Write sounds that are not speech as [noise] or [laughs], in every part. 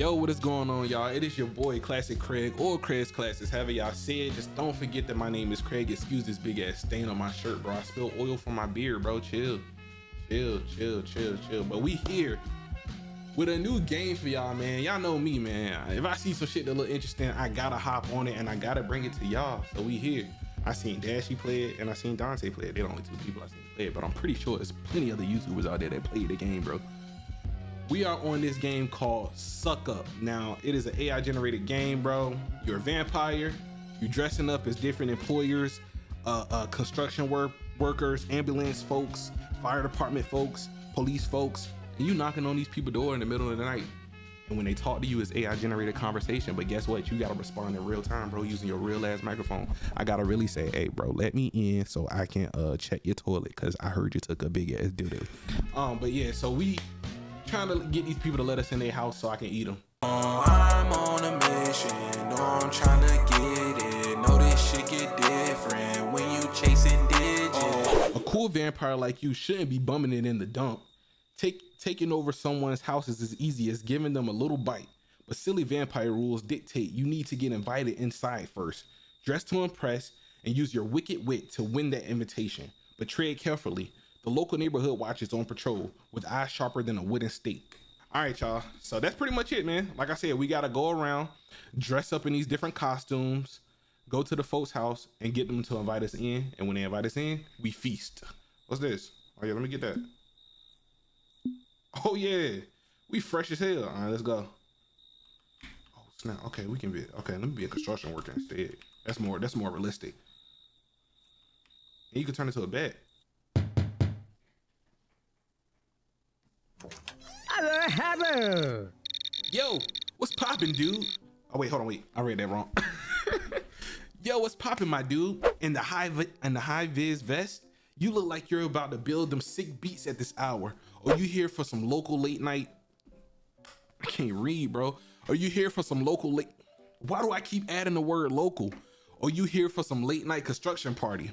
Yo, what is going on, y'all? It is your boy, Classic Craig, or Craig's Classics. However y'all say it, just don't forget that my name is Craig. Excuse this big ass stain on my shirt, bro. I spilled oil from my beard, bro. Chill, chill, chill, chill, chill. But we here with a new game for y'all, man. Y'all know me, man. If I see some shit that look interesting, I gotta hop on it and I gotta bring it to y'all. So we here. I seen Dashie play it and I seen Dontai play it. They're the only two people I seen play it, but I'm pretty sure there's plenty other YouTubers out there that play the game, bro we are on this game called Suck Up. Now, it is an AI generated game, bro. You're a vampire. You're dressing up as different employers, uh, uh, construction work workers, ambulance folks, fire department folks, police folks, and you knocking on these people's door in the middle of the night. And when they talk to you, it's AI generated conversation. But guess what? You gotta respond in real time, bro, using your real ass microphone. I gotta really say, hey, bro, let me in so I can uh check your toilet because I heard you took a big ass doo doo. Um, but yeah, so we trying to get these people to let us in their house so I can eat them. Uh, I'm on a mission, I'm trying to get it. Know this shit get different when you chasing digits. A cool vampire like you shouldn't be bumming it in the dump. Take taking over someone's house is as easy as giving them a little bite. But silly vampire rules dictate you need to get invited inside first. Dress to impress and use your wicked wit to win that invitation. But tread carefully. The local neighborhood watch is on patrol with eyes sharper than a wooden stake. All right, y'all. So that's pretty much it, man. Like I said, we got to go around, dress up in these different costumes, go to the folks' house, and get them to invite us in. And when they invite us in, we feast. What's this? Oh, yeah, let me get that. Oh, yeah. We fresh as hell. All right, let's go. Oh, snap. Okay, we can be, okay, let me be a construction worker instead. That's more, that's more realistic. And you can turn it to a bed. Yo, what's poppin', dude? Oh wait, hold on, wait. I read that wrong. [laughs] Yo, what's poppin', my dude? In the high in the high vis vest, you look like you're about to build them sick beats at this hour. Are you here for some local late night? I can't read, bro. Are you here for some local late? Why do I keep adding the word local? Are you here for some late night construction party?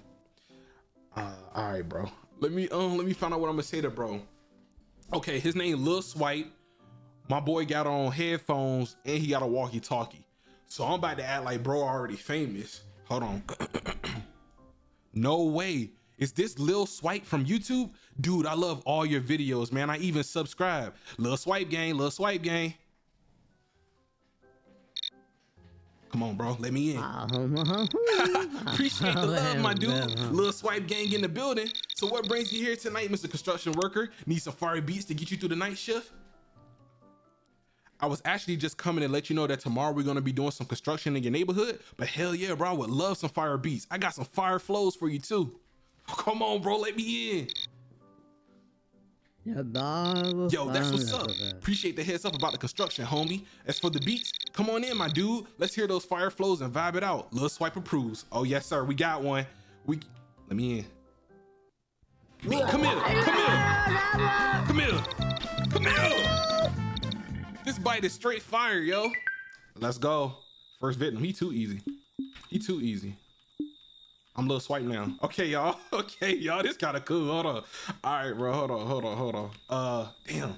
Uh, all right, bro. Let me um, let me find out what I'm gonna say to bro. Okay, his name Lil Swipe. My boy got on headphones and he got a walkie-talkie. So I'm about to act like bro already famous. Hold on. [coughs] no way. Is this Lil Swipe from YouTube? Dude, I love all your videos, man. I even subscribe. Lil Swipe gang, Lil Swipe gang. Come on, bro. Let me in. Uh-huh. [laughs] Appreciate the love, my dude. Little Swipe gang in the building. So what brings you here tonight, Mr. Construction Worker? Need some fire beats to get you through the night shift? I was actually just coming to let you know that tomorrow we're gonna be doing some construction in your neighborhood. But hell yeah, bro, I would love some fire beats. I got some fire flows for you too. Come on, bro, let me in. Yo, that's what's up. Appreciate the heads up about the construction, homie. As for the beats, come on in, my dude. Let's hear those fire flows and vibe it out. Lil Swipe approves. Oh yes, sir. We got one. We let me in. Me, come here, come here, come here, come here. This bite is straight fire, yo. Let's go. First victim. He too easy. He too easy. I'm little Swipe now. Okay, y'all. [laughs] Okay, y'all. This kind of cool. Hold on. All right, bro. Hold on. Hold on. Hold on. Uh, damn.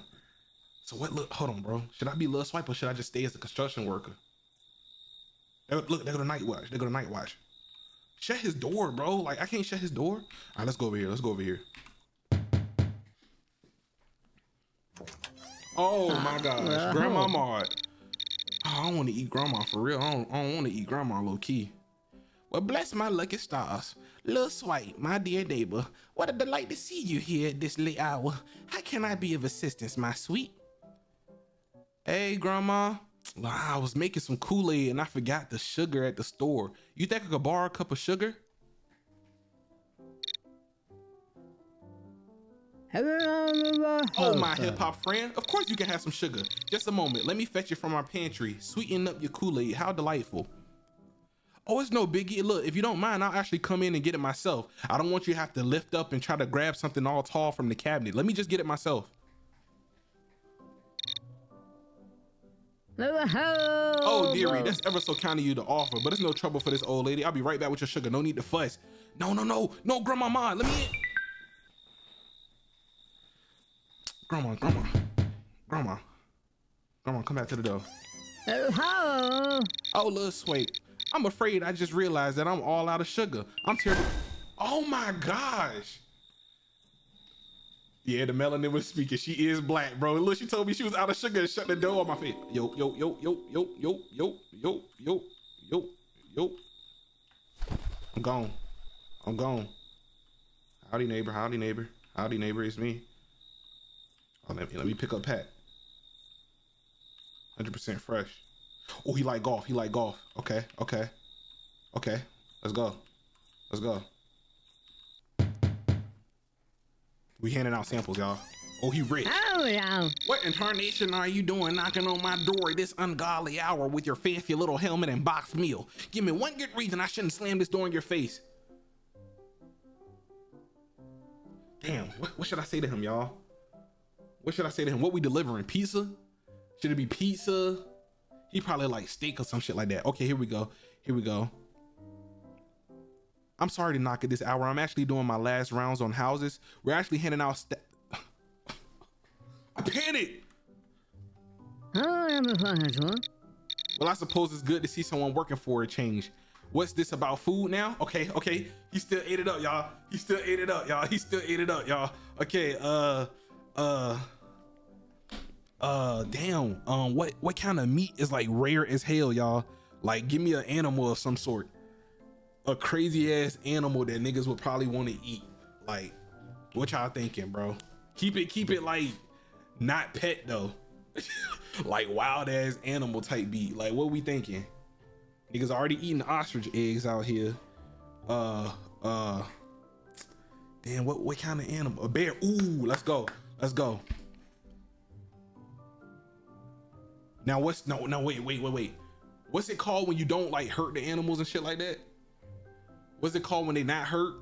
So what? Look. Hold on, bro. Should I be Lil Swipe or should I just stay as a construction worker? Look, they go to night watch. They go to night watch. Shut his door, bro. Like I can't shut his door. All right, let's go over here. Let's go over here. Oh my ah, gosh, Grandma Maud. Oh, I don't want to eat Grandma for real. I don't, don't want to eat Grandma low key. Well, bless my lucky stars. Lil Swipe, my dear neighbor, what a delight to see you here at this late hour. How can I be of assistance, my sweet? Hey, Grandma. I was making some Kool-Aid and I forgot the sugar at the store. You think I could borrow a cup of sugar? Oh, my hip hop friend. Of course you can have some sugar. Just a moment. Let me fetch it from our pantry. Sweeten up your Kool-Aid. How delightful. Oh, it's no biggie. Look, if you don't mind, I'll actually come in and get it myself. I don't want you to have to lift up and try to grab something all tall from the cabinet. Let me just get it myself. Oh, dearie, that's ever so kind of you to offer, but it's no trouble for this old lady. I'll be right back with your sugar. No need to fuss. No, no, no, no, grandma, let me in. Grandma, grandma, grandma. Come on, come back to the door. Oh, Hello. Oh, little sweet. I'm afraid I just realized that I'm all out of sugar. I'm terrible. Oh my gosh. Yeah, the melanin was speaking. She is black, bro. Look, she told me she was out of sugar and shut the door on my face. Yo, yo, yo, yo, yo, yo, yo, yo, yo, yo, yo. I'm gone. I'm gone. Howdy, neighbor. Howdy, neighbor. Howdy, neighbor. It's me. Oh, let me, let me pick up Pat. 100% fresh. Oh, he like golf. He like golf. Okay, okay, okay. Let's go. Let's go. We handing out samples, y'all. Oh, he rich. Oh, yeah. What incarnation are you doing knocking on my door at this ungodly hour with your fancy little helmet and boxed meal? Give me one good reason I shouldn't slam this door in your face. Damn, what, what should I say to him, y'all? What should I say to him? What we delivering? Pizza? Should it be pizza? He probably like steak or some shit like that. Okay, here we go. Here we go. I'm sorry to knock at this hour. I'm actually doing my last rounds on houses. We're actually handing out. [laughs] I panicked. I'm a fucking one. Well, I suppose it's good to see someone working for a change. What's this about food now? Okay, okay. He still ate it up, y'all. He still ate it up, y'all. He still ate it up, y'all. Okay, uh, uh, uh, damn. Um, what what kind of meat is like rare as hell, y'all? Like, give me an animal of some sort. A crazy ass animal that niggas would probably want to eat. Like, what y'all thinking, bro? Keep it, keep it like not pet though. [laughs] like wild ass animal type beat. Like, what we thinking? Niggas already eating ostrich eggs out here. Uh, uh, damn, what what kind of animal? A bear? Ooh, let's go, let's go. Now what's no no wait wait wait wait. What's it called when you don't like hurt the animals and shit like that? What's it called when they not hurt?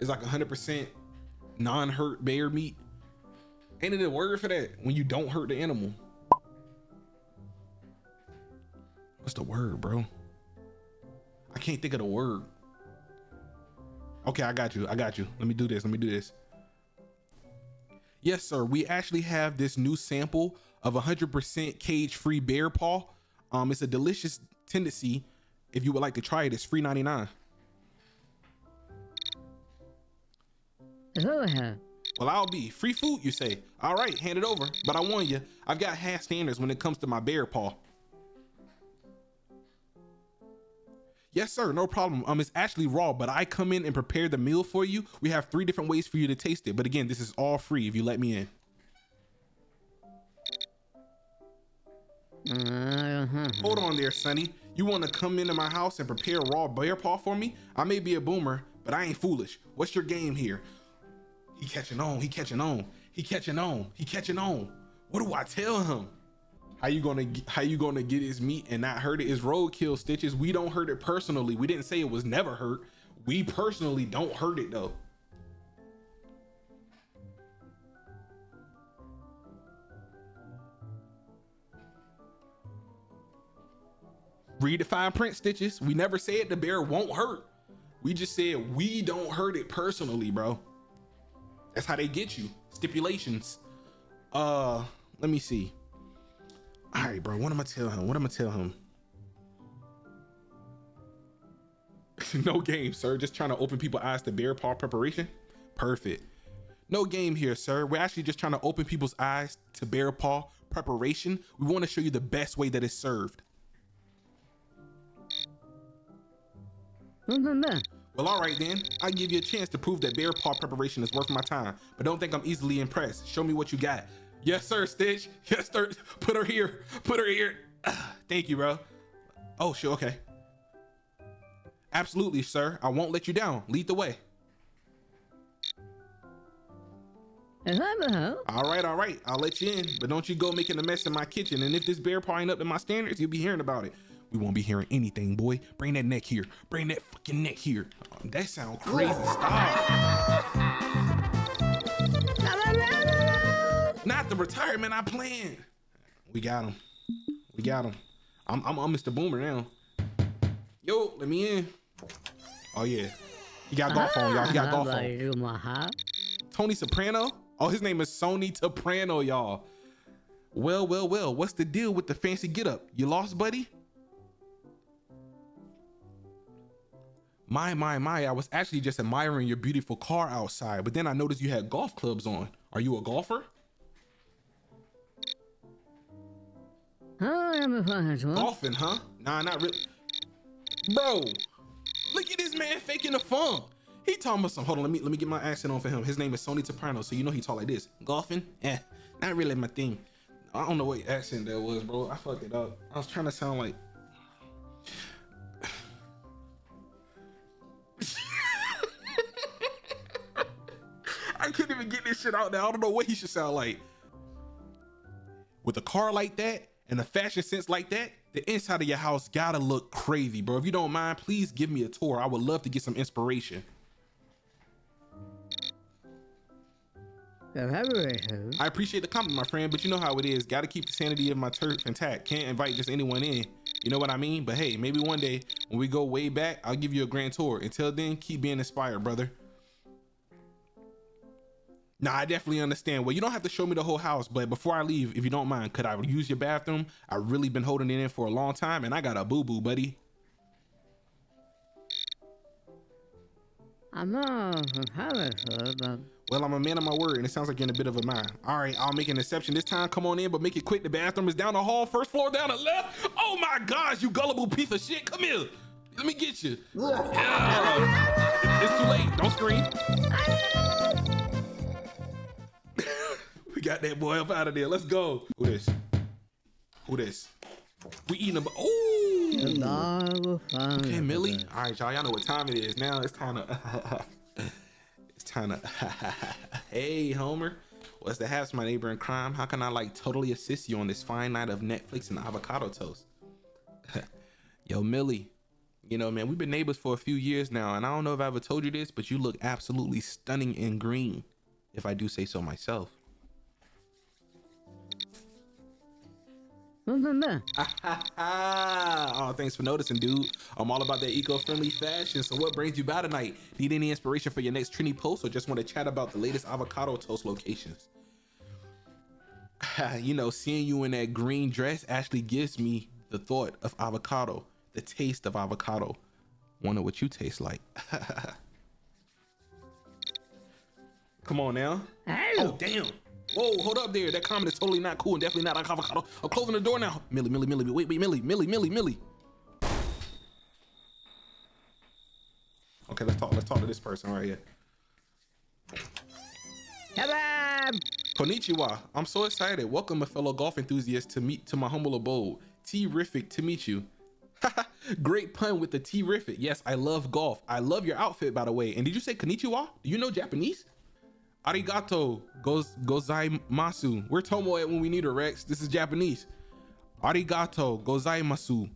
It's like hundred percent non-hurt bear meat. Ain't it a word for that when you don't hurt the animal? What's the word, bro? I can't think of the word. Okay, I got you. I got you. Let me do this. Let me do this. Yes, sir. We actually have this new sample of 100% cage-free bear paw. Um, it's a delicious tendency. If you would like to try it, it's free 99. Well, I'll be free food, you say. All right, hand it over. But I warn you, I've got half standards when it comes to my bear paw. Yes, sir, no problem. Um, it's actually raw, but I come in and prepare the meal for you. We have three different ways for you to taste it. But again, this is all free if you let me in. Uh-huh. Hold on there, Sonny. You want to come into my house and prepare raw bear paw for me? I may be a boomer, but I ain't foolish. What's your game here? He catching on. He catching on. He catching on. He catching on. What do I tell him? How you gonna how you gonna get his meat and not hurt it? Is roadkill stitches. We don't hurt it personally. We didn't say it was never hurt. We personally don't hurt it though. Read the fine print stitches. We never said the bear won't hurt. We just said we don't hurt it personally, bro. That's how they get you. Stipulations. Uh, let me see. All right, bro. What am I tell him? What am I tell him? [laughs] no game, sir. Just trying to open people's eyes to bear paw preparation. Perfect. No game here, sir. We're actually just trying to open people's eyes to bear paw preparation. We want to show you the best way that it's served. Well, all right then. I'll give you a chance to prove that bear paw preparation is worth my time. But don't think I'm easily impressed. Show me what you got. Yes, sir, Stitch. [laughs] Yes, sir. Put her here. Put her here. [sighs] Thank you, bro. Oh, sure. Okay. Absolutely, sir. I won't let you down. Lead the way. All right, all right. I'll let you in, but don't you go making a mess in my kitchen. And if this bear paw ain't up to my standards, you'll be hearing about it. We won't be hearing anything, boy. Bring that neck here. Bring that fucking neck here. Oh, that sound crazy. Stop. Not the retirement I planned. We got him. We got him. I'm, I'm, I'm Mr. Boomer now. Yo, let me in. Oh yeah. He got golf on, y'all. He got golf on. Tony Soprano? Oh, his name is Sony Soprano, y'all. Well, well, well, what's the deal with the fancy get up? You lost, buddy? My, my, my, I was actually just admiring your beautiful car outside, but then I noticed you had golf clubs on. Are you a golfer? Oh, I'm a one. Golfing, huh? Nah, not really. Bro, look at this man faking the phone. He talking about some. Hold on, let me let me get my accent on for him. His name is Sony Soprano, so you know he talk like this. Golfing? Eh, not really my thing. I don't know what accent that was, bro. I fucked it up. I was trying to sound like. Shit out there. I don't know what he should sound like. With a car like that and a fashion sense like that, the inside of your house gotta look crazy, bro. If you don't mind, please give me a tour. I would love to get some inspiration. I appreciate the compliment, my friend, but you know how it is. Gotta keep the sanity of my turf intact. Can't invite just anyone in. You know what I mean? But hey, maybe one day when we go way back, I'll give you a grand tour. Until then, keep being inspired, brother. Nah, I definitely understand. Well, you don't have to show me the whole house, but before I leave, if you don't mind, could I use your bathroom? I've really been holding it in for a long time, and I got a boo boo, buddy. I'm not from Well, I'm a man of my word, and it sounds like you're in a bit of a mind. All right, I'll make an exception this time. Come on in, but make it quick. The bathroom is down the hall, first floor down the left. Oh my gosh, you gullible piece of shit. Come here. Let me get you. Yeah. It's too late. Don't scream. Got that boy up out of there. Let's go. Who this? Who this? We eating them. Ooh. the dog will find Hey, it. Millie. All right, y'all. Y'all know what time it is now. It's time to. [laughs] it's time to. [laughs] hey, Homer. What's the haps, my neighbor in crime? How can I like totally assist you on this fine night of Netflix and avocado toast? [laughs] Yo, Millie. You know, man, we've been neighbors for a few years now, and I don't know if I ever told you this, but you look absolutely stunning in green, if I do say so myself. Mm-hmm. [laughs] oh, thanks for noticing, dude. I'm all about that eco-friendly fashion. So what brings you by tonight? Need any inspiration for your next trendy post or just want to chat about the latest avocado toast locations? [laughs] you know, seeing you in that green dress actually gives me the thought of avocado, the taste of avocado. Wonder what you taste like. [laughs] Come on now. Oh, damn. Whoa, hold up there. That comment is totally not cool and definitely not like avocado. I'm closing the door now. Millie, Millie, Millie, wait, wait, Millie, Millie, Millie, Millie. Okay, let's talk. Let's talk to this person right here. Kebab. Konnichiwa. I'm so excited. Welcome, a fellow golf enthusiast, to meet to my humble abode. Terrific to meet you. [laughs] Great pun with the terrific. Yes, I love golf. I love your outfit, by the way. And did you say konnichiwa? Do you know Japanese? Arigato goes gozaimasu. Where Tomo at when we need her, Rex? This is Japanese. Arigato gozaimasu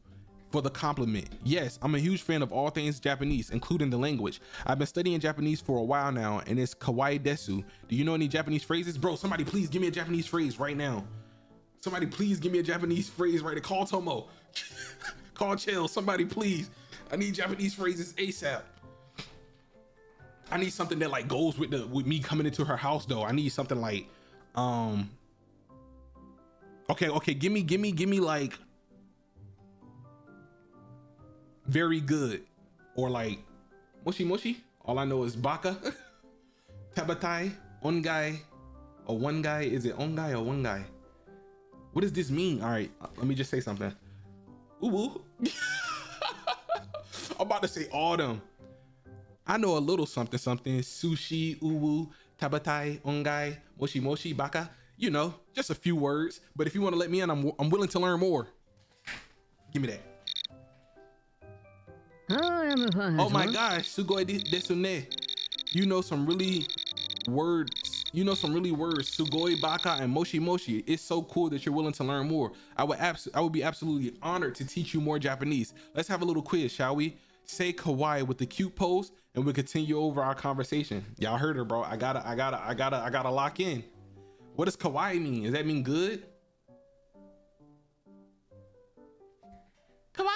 for the compliment. Yes, I'm a huge fan of all things Japanese, including the language. I've been studying Japanese for a while now, and it's kawaii desu. Do you know any Japanese phrases? Bro, somebody please give me a Japanese phrase right now. Somebody please give me a Japanese phrase right now. Call Tomo. [laughs] Call Chill. Somebody please. I need Japanese phrases ASAP. I need something that like goes with the with me coming into her house though. I need something like um Okay, okay, give me give me give me like very good or like mushy mushy. All I know is baka, [laughs] tabatai, ongai, or one guy. Is it ongai or one guy? What does this mean? All right, uh, let me just say something. Ooh. [laughs] I'm about to say them. I know a little something something. Sushi, uwu, tabatai, ongai, moshi moshi, baka. You know, just a few words. But if you want to let me in, I'm, I'm willing to learn more. Give me that. Oh, my gosh, sugoi de- desune. You know some really words. You know some really words. Sugoi baka and moshi moshi. It's so cool that you're willing to learn more. I would abs- I would be absolutely honored to teach you more Japanese. Let's have a little quiz, shall we? Say kawaii with the cute pose, and we continue over our conversation. Y'all heard her, bro. I gotta, I gotta, I gotta, I gotta lock in. What does kawaii mean? Does that mean good? Kawaii.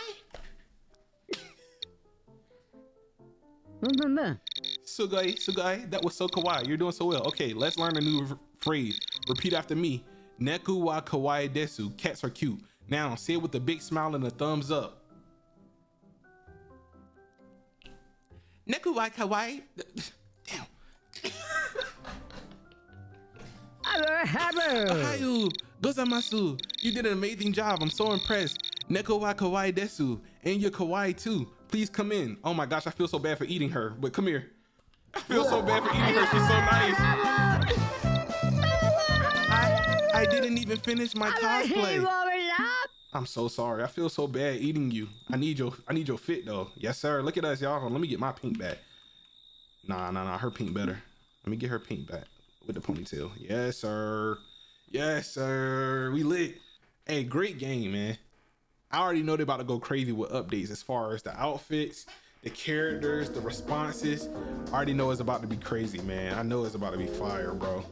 Mm-hmm. Remember, Sugoi, Sugoi, that was so kawaii. You're doing so well. Okay, let's learn a new v- phrase. Repeat after me. Neko wa kawaii desu. Cats are cute. Now say it with a big smile and a thumbs up. Neku wa kawaii. Damn. Hello, hello. Hayu, gozamasu. You did an amazing job. I'm so impressed. Neko wa kawaii desu. And you're kawaii too. Please come in. Oh my gosh, I feel so bad for eating her, but come here. I feel so bad for eating her. She's so nice. I, I didn't even finish my cosplay. I'm so sorry. I feel so bad eating you. I need your I need your fit though. Yes, sir. Look at us, y'all. Let me get my pink back. Nah, nah, nah. Her pink better. Let me get her pink back with the ponytail. Yes, sir. Yes, sir. We lit. Hey, great game, man. I already know they're about to go crazy with updates as far as the outfits, the characters, the responses. I already know it's about to be crazy, man. I know it's about to be fire, bro.